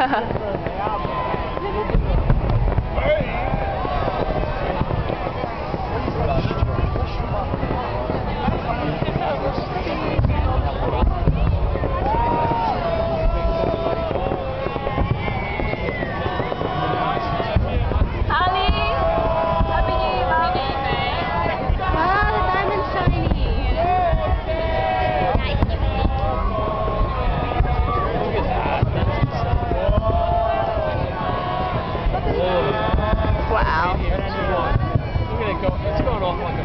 そう。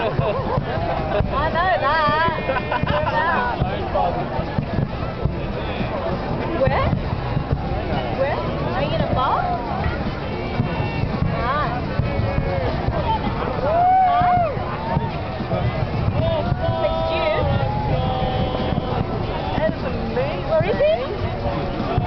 I know that. Where? Where? Are you That's amazing. Where is it?